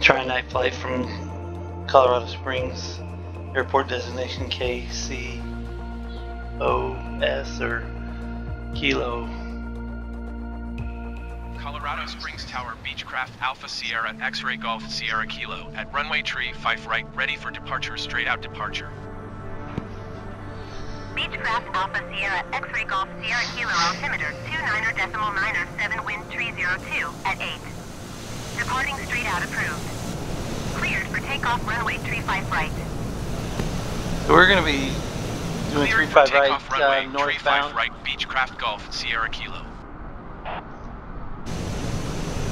Try a night flight from Colorado Springs, airport designation KCOS or Kilo. Colorado Springs Tower Beechcraft Alpha Sierra X-Ray Golf Sierra Kilo at runway tree 5 right ready for departure straight out departure. Beechcraft Alpha Sierra X-Ray Golf Sierra Kilo altimeter 29er decimal niner 7 wind tree 02 at 8. Departing straight out approved. Cleared for takeoff runway tree 5 right. So we're going to be doing Cleared 3 for 5 takeoff right, runway uh, tree 5 northbound. right Beechcraft Golf Sierra Kilo.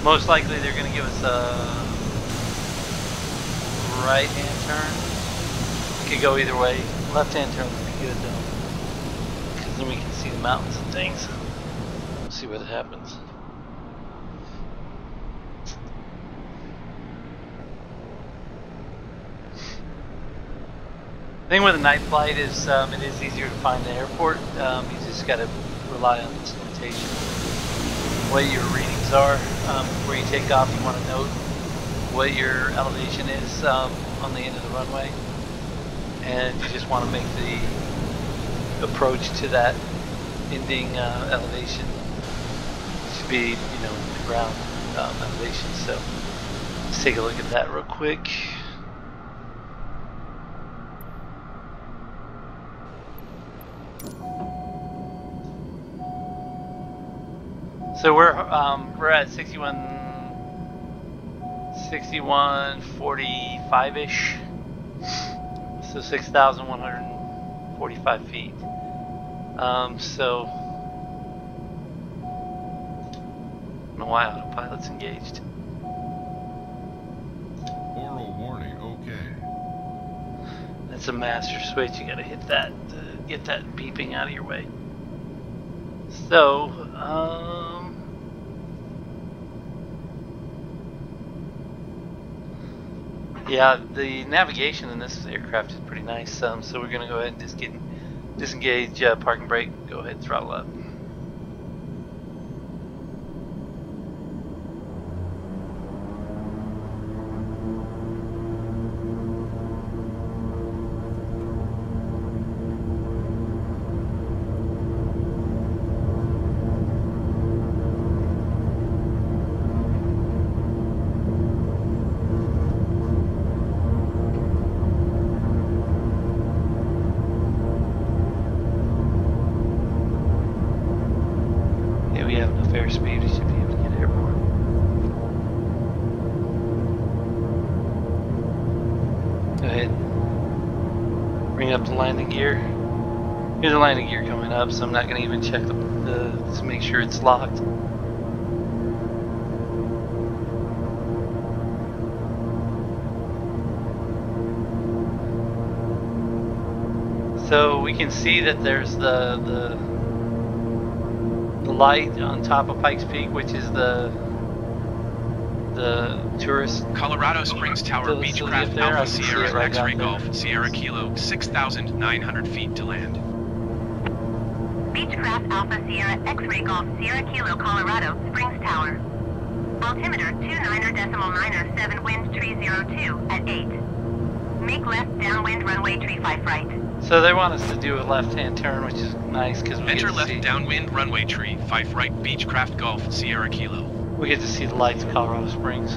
Most likely they're going to give us a right hand turn. Could go either way. Left hand turn would be good though. Because then we can see the mountains and things. We'll see what happens. Thing with a night flight is um, it is easier to find the airport. Um, you just got to rely on instrumentation. What your readings are um, before you take off. You want to note what your elevation is um, on the end of the runway, and you just want to make the approach to that ending uh, elevation. Should be, you know, the ground um, elevation. So let's take a look at that real quick. So we're um, we're at 61 6145 ish. So 6,145 feet. Um, so I don't know why autopilot's engaged. Aural warning, okay. That's a master switch. You gotta hit that to get that beeping out of your way. So, um, yeah, the navigation in this aircraft is pretty nice. Um, so we're gonna go ahead and just get disengage uh, parking brake. Go ahead, throttle up. Airspeed. We should be able to get airborne. Go ahead. Bring up the landing gear. Here's the landing gear coming up, so I'm not going to even check the, the to make sure it's locked. So we can see that there's the the the light on top of Pikes Peak, which is the the tourist. Colorado Springs Tower Still- still Beechcraft there? Alpha can see it Sierra right X-Ray. Golf Sierra Kilo 6,900 feet to land. Beechcraft Alpha Sierra X-Ray Golf Sierra Kilo Colorado Springs Tower. Altimeter 29er decimal niner 7 wind tree 02 at 8. Make left downwind runway tree 5 right. So they want us to do a left-hand turn, which is nice because we Enter get to left see downwind runway tree 5 right Beechcraft Golf Sierra Kilo. we get to see the lights of Colorado Springs.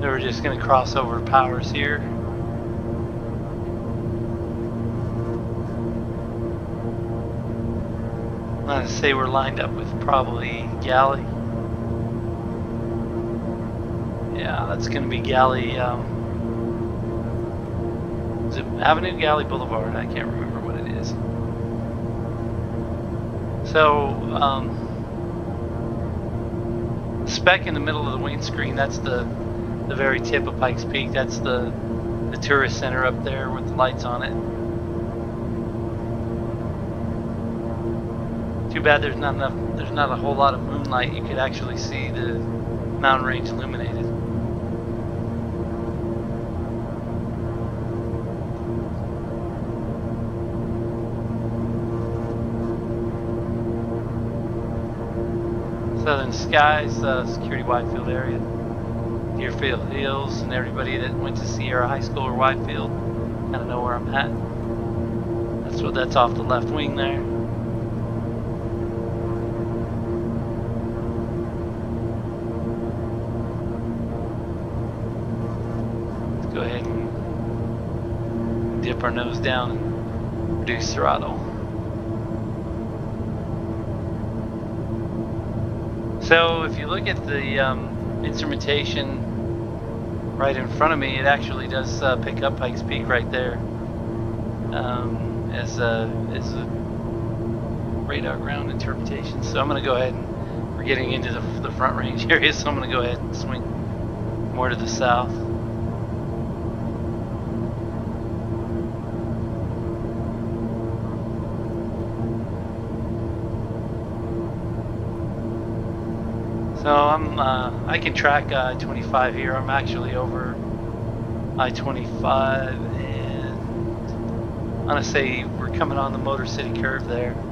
So we're just going to cross over powers here. To say we're lined up with probably Galley. Yeah, that's going to be Galley. Um, is it Avenue Galley Boulevard? I can't remember what it is. So, um, in the middle of the windscreen, that's the the very tip of Pikes Peak. That's the the tourist center up there with the lights on it. Too bad there's not enough, there's not a whole lot of moonlight you could actually see the mountain range illuminated. Southern Skies, uh, Security Widefield area, Deerfield Hills, and everybody that went to Sierra High School or Widefield kind of know where I'm at. That's what that's off the left wing there. Our nose down and reduce throttle. So if you look at the um, instrumentation right in front of me, it actually does uh, pick up Pikes Peak right there um, as, a, as a radar ground interpretation. So I'm going to go ahead and we're getting into the, the front range area, so I'm going to go ahead and swing more to the south. So I'm uh, I can track I-25 here. I'm actually over I-25 and I'm gonna say we're coming on the Motor City curve there.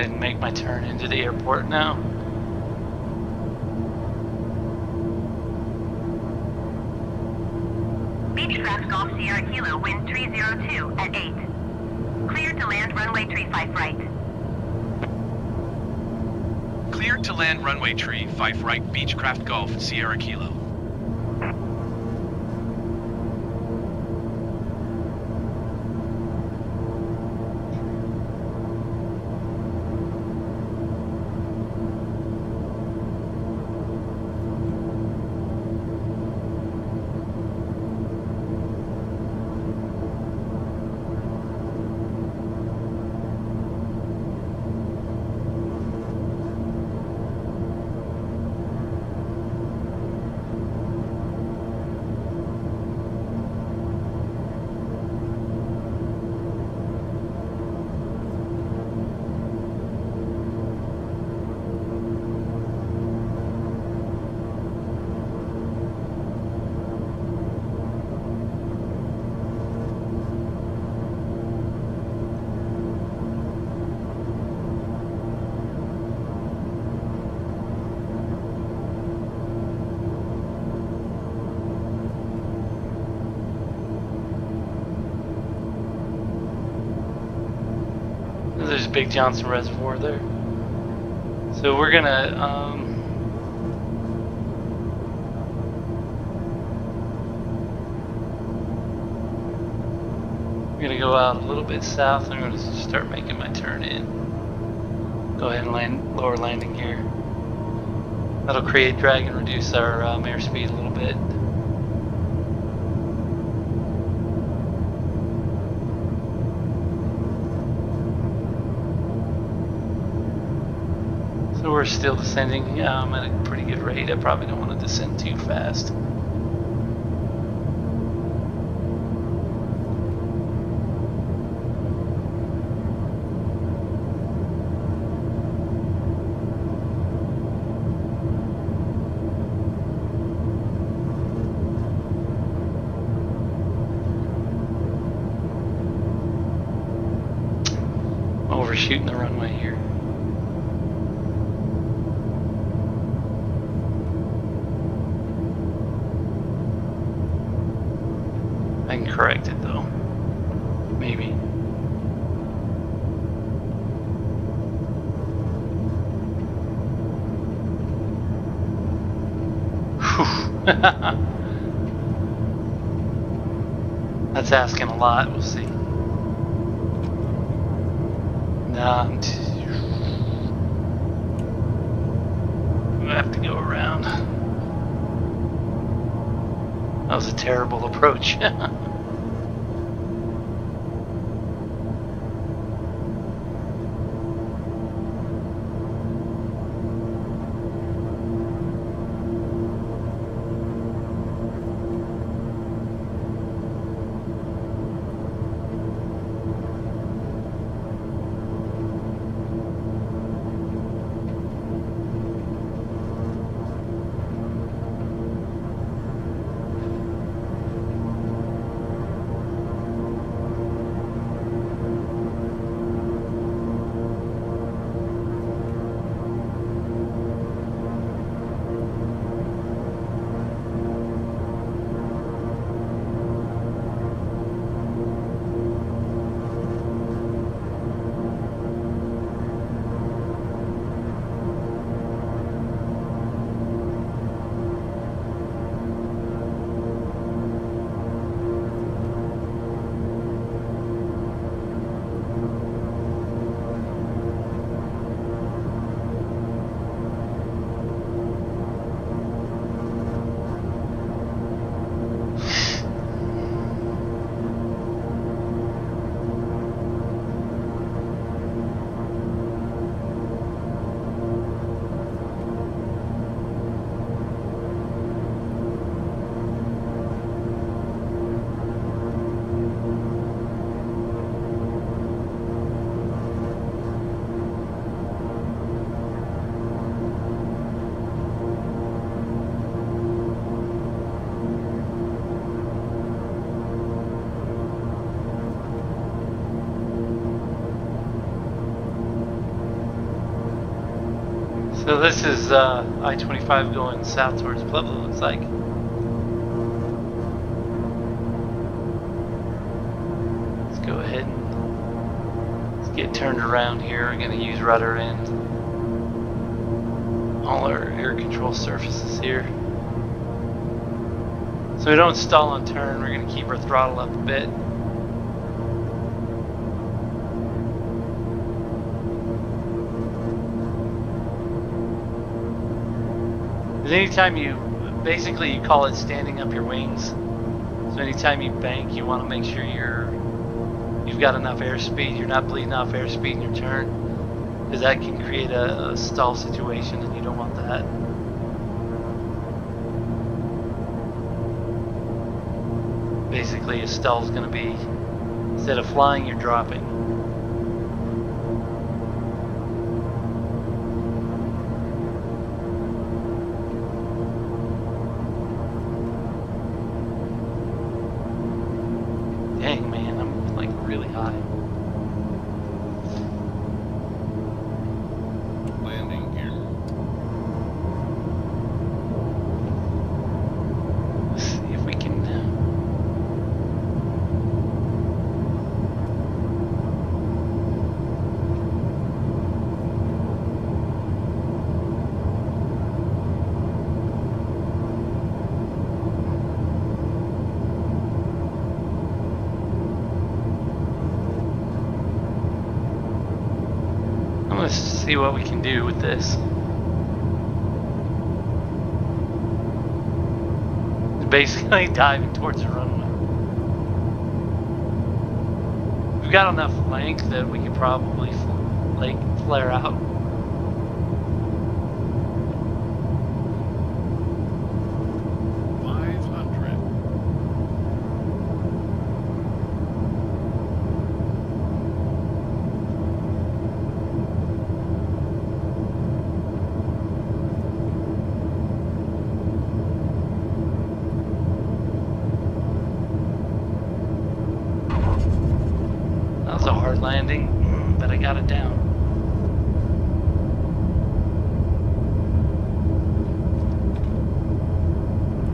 Ahead and make my turn into the airport now. Beechcraft Golf Sierra Kilo, wind 302 at 8. Cleared to land runway tree 5 right. Cleared to land runway tree, 5 right, Beechcraft Golf, Sierra Kilo. Big Johnson Reservoir there. So we're gonna um, we're gonna go out a little bit south I'm gonna start making my turn in. Go ahead and land lower landing here. That'll create drag and reduce our um, airspeed a little bit. So we're still descending I'm at a pretty good rate. I probably don't want to descend too fast. corrected though. Maybe. That's asking a lot, we'll see. Nah, I'm too... I have to go around. That was a terrible approach. So this is uh, I-25 going south towards Pueblo, looks like. Let's go ahead and let's get turned around here. We're going to use rudder and all our air control surfaces here. So we don't stall on turn, we're going to keep our throttle up a bit. Anytime you, basically you call it standing up your wings. So anytime you bank, you want to make sure you're, you've got enough airspeed, you're not bleeding off airspeed in your turn. Because that can create a, a stall situation and you don't want that. Basically a stall is going to be, instead of flying, you're dropping. Really high. Landing gear. Let's see if we can. I'm gonna see what we can do with this. Basically diving towards the runway. We've got enough length that we could probably like flare out. Five hundred. That was a hard landing, but I got it down.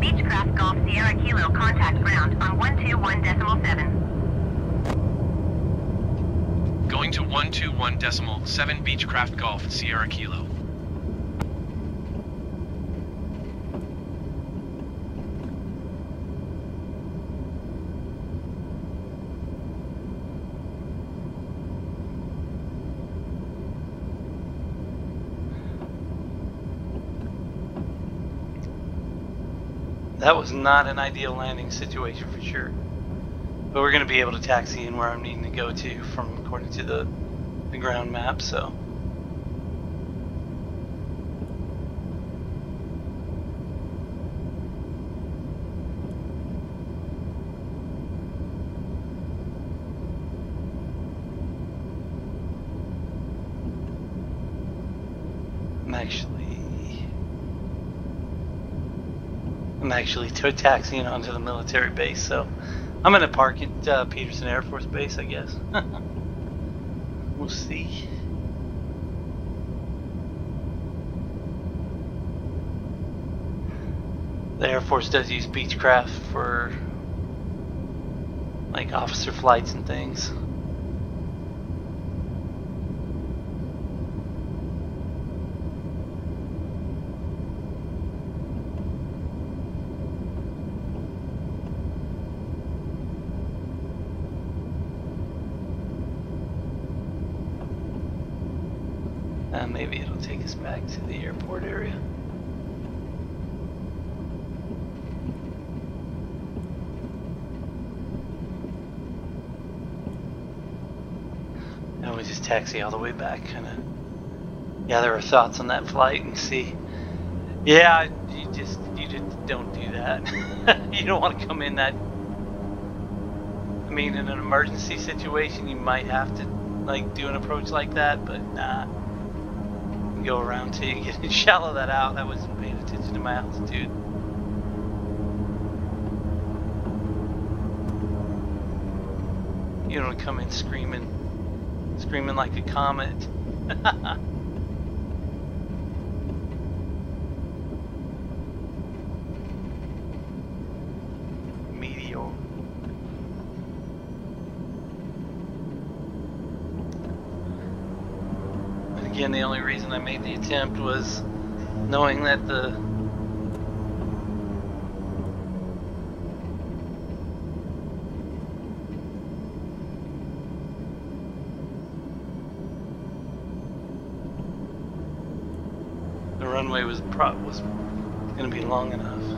Beechcraft Golf Sierra Kilo contact ground on 121.7. Going to 121 decimal 7 Beechcraft Golf Sierra Kilo. That was not an ideal landing situation for sure. But we're going to be able to taxi in where I'm needing to go to from according to the, the ground map, so. Actually I'm actually to a taxiing onto the military base, so I'm gonna park at uh, Peterson Air Force Base, I guess. we'll see. The Air Force does use Beechcraft for like officer flights and things. Uh, maybe it'll take us back to the airport area. And we just taxi all the way back, kind of gather our thoughts on that flight and see. Yeah, you just you just don't do that. you don't want to come in that. I mean, in an emergency situation, you might have to like do an approach like that, but nah go around till you get shallow that out. I wasn't paying attention to my altitude. You don't come in screaming, screaming like a comet. only reason I made the attempt was knowing that the the runway was was going to be long enough.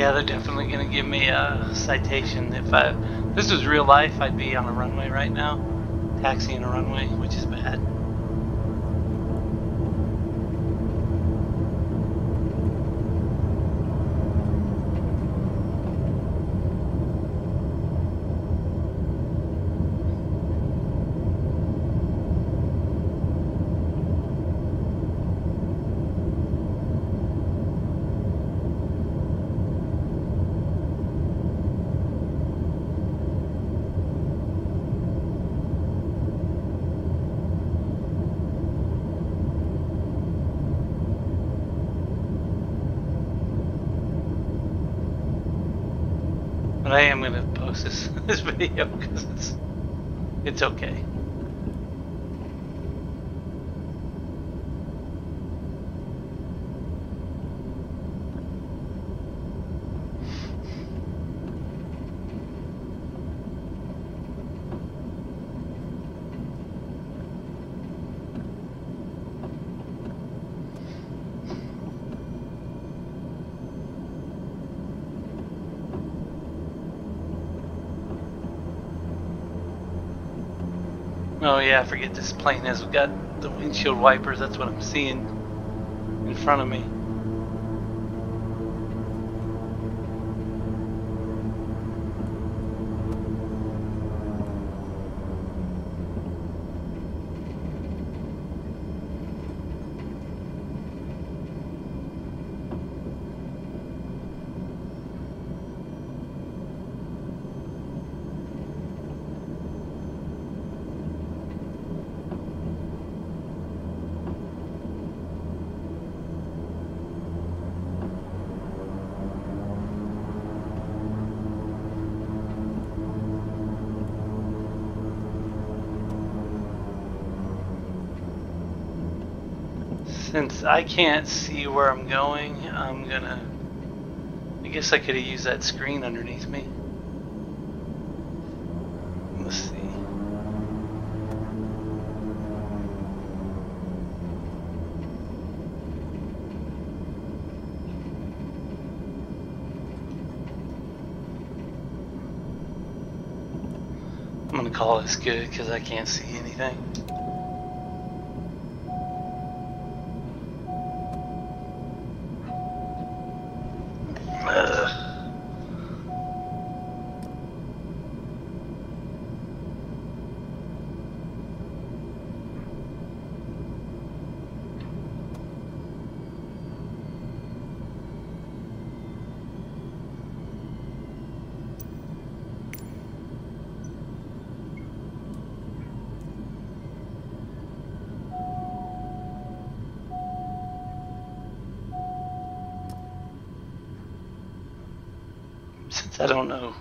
Yeah, they're definitely going to give me a citation. If I if this was real life, I'd be on a runway right now, taxiing a runway, which is bad. But I am going to post this video because it's it's okay. Oh yeah, I forget this plane has we got the windshield wipers. That's what I'm seeing in front of me. Since I can't see where I'm going, I'm gonna. I guess I could have used that screen underneath me. Let's see. I'm gonna call this good because I can't see anything. I don't know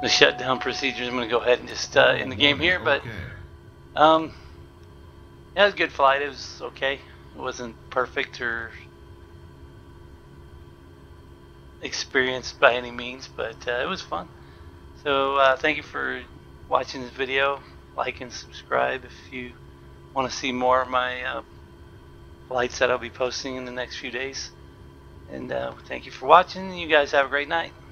the shutdown procedures, I'm gonna go ahead and just uh, end the game here. But um, yeah, it was a good flight. It was okay. It wasn't perfect or experienced by any means, but uh, it was fun. So uh, thank you for watching this video. Like and subscribe if you want to see more of my uh, flights that I'll be posting in the next few days. And uh, thank you for watching. You guys have a great night.